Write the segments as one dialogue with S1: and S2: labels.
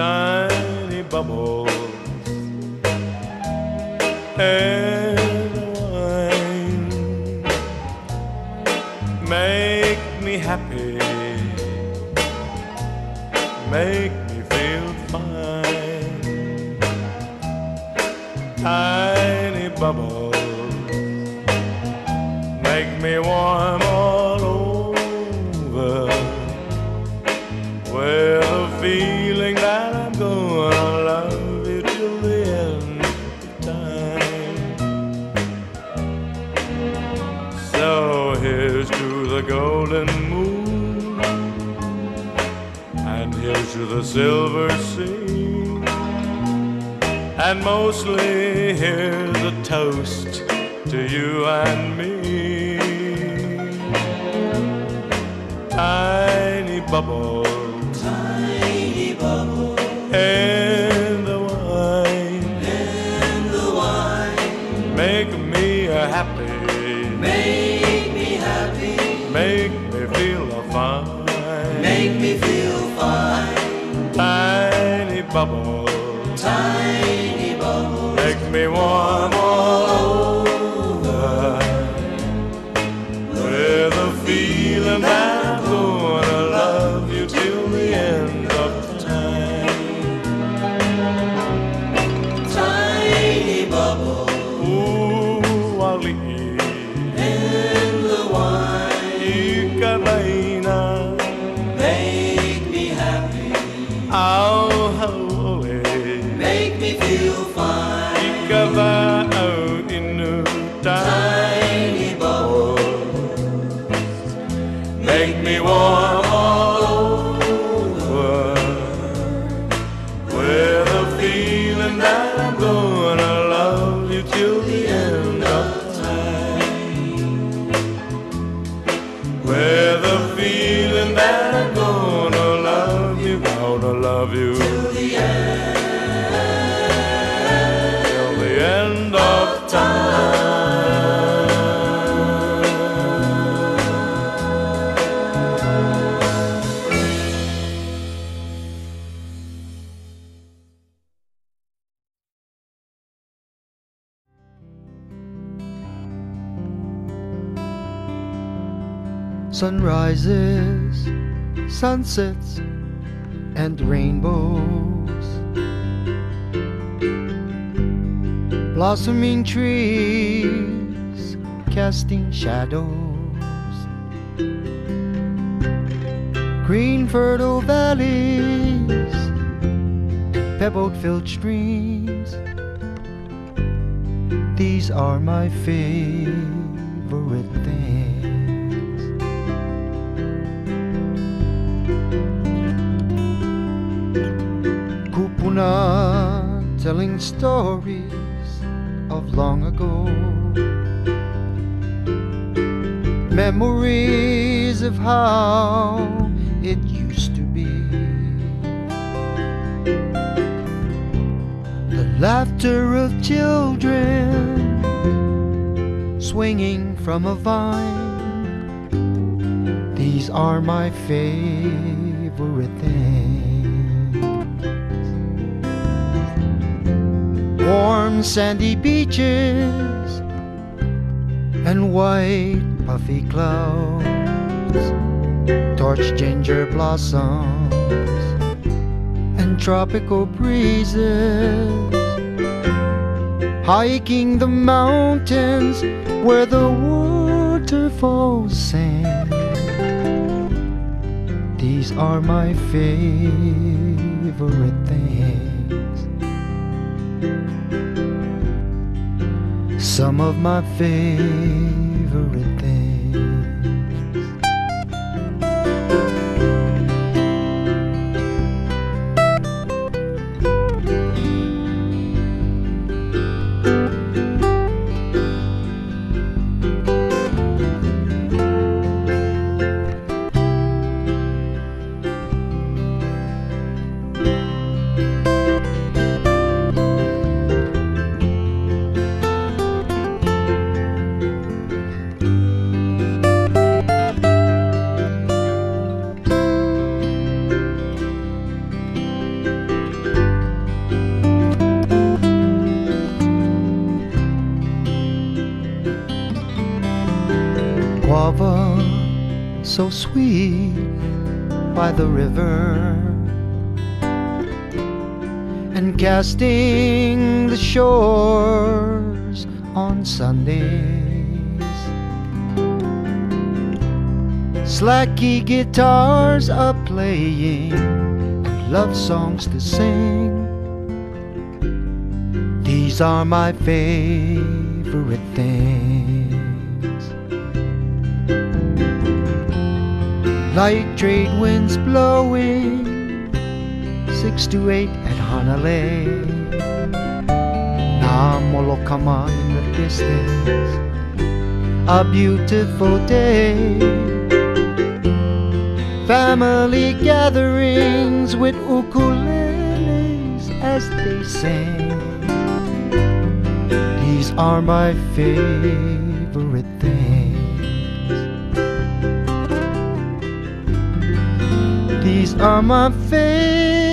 S1: tiny bubbles. And the golden moon, and here's to the silver sea, and mostly here's a toast to you and me. Tiny bubbles
S2: Tiny
S1: bubbles
S2: Tiny bubble.
S1: Make me warm all
S2: make me
S1: warm
S3: sunrises, sunsets, and rainbows. Blossoming trees casting shadows. Green fertile valleys, pebble filled streams. These are my favorite Kupuna telling stories of long ago. Memories of how it used to be. The laughter of children swinging from a vine. These are my favorite things. Warm sandy beaches and white puffy clouds, torch ginger blossoms and tropical breezes. Hiking the mountains where the waterfalls sing. These are my favorite things. Some of my favorite by the river and casting the shores on Sundays. Slack key guitars are playing and love songs to sing. These are my favorite things. light trade winds blowing six to eight at Hanalei. Namolokama in the distance, a beautiful day. Family gatherings with ukuleles as they sing. These are my favorite these are my favorite.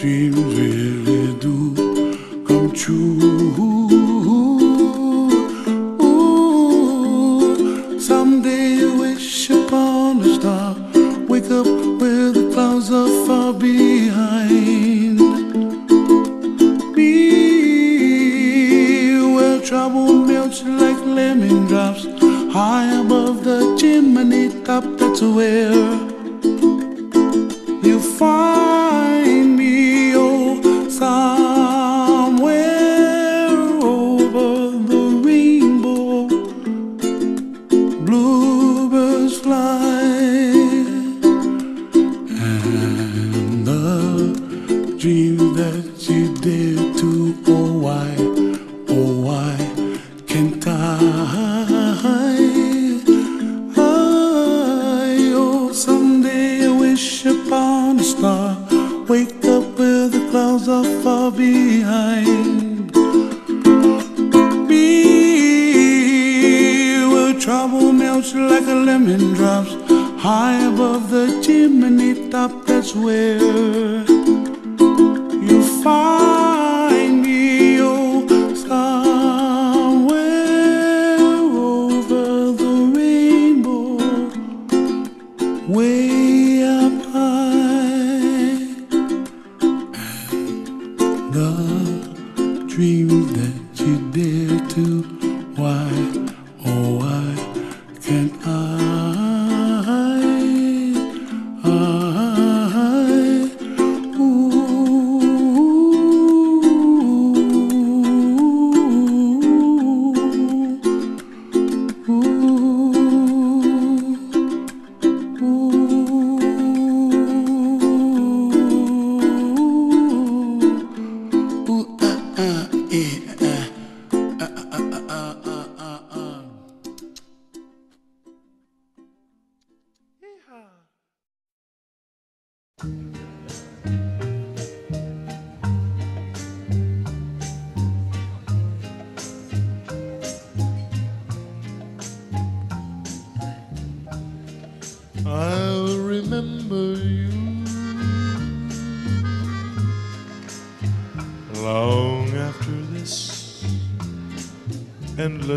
S4: dreams
S1: frio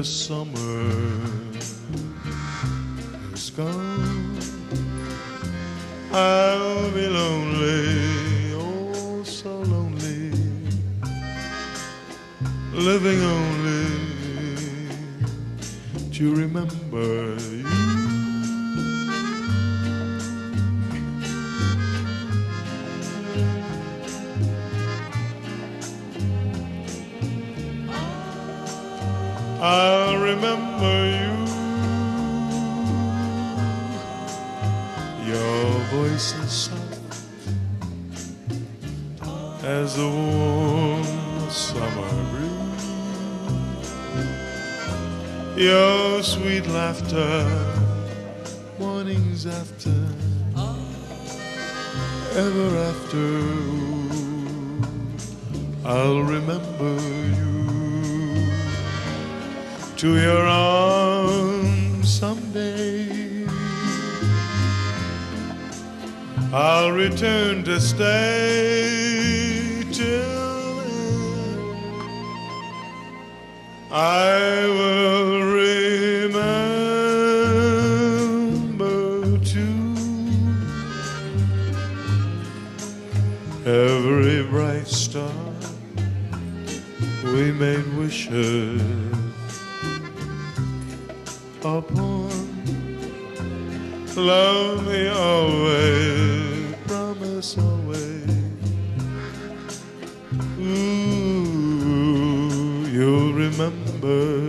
S1: endless summer is gone. I'll be lonely, oh so lonely, living only to remember you. Laughter, mornings after, ever after. I'll remember you to your arms someday. I'll return to stay till. I will made wishes upon. Love me always, promise always. Ooh, you'll remember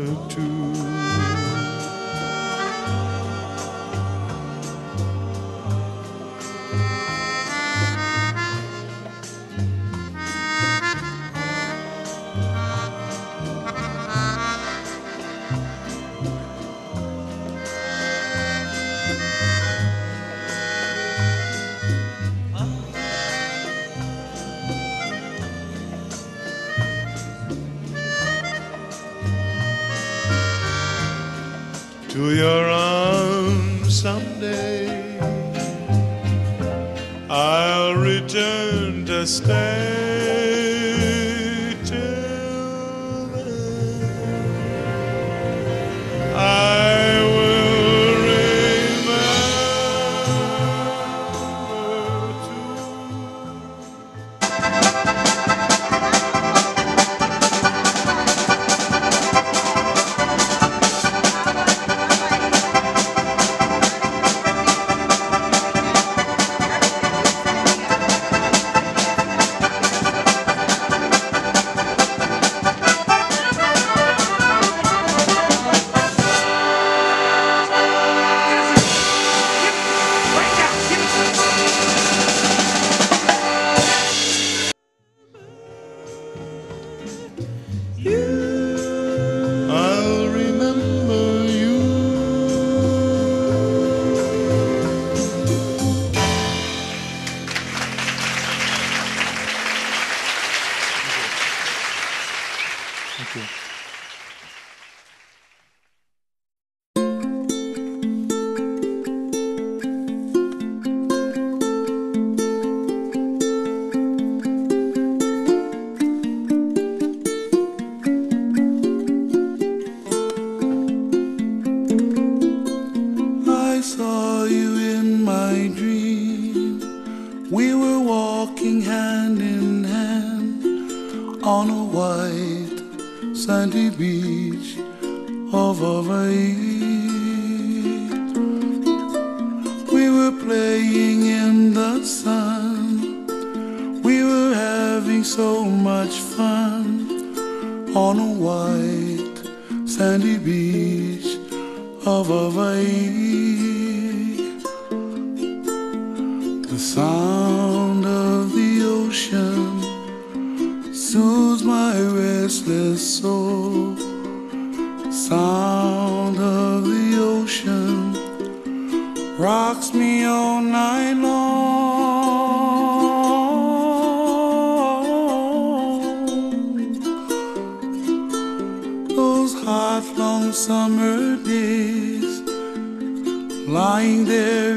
S1: to your arms someday. I'll return to stay
S4: of Hawaii. The sound of the ocean soothes my restless soul. Sound of the ocean rocks me all night long. Those hot, long summer lying there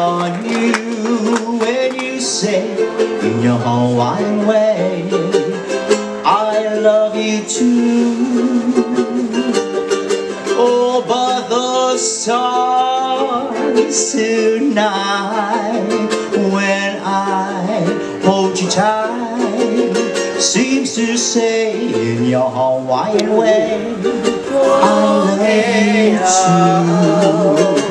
S4: on
S5: you when you say in your Hawaiian way, I love you too. Oh, but the stars tonight when I hold you tight seems to say in your Hawaiian way, I love you too.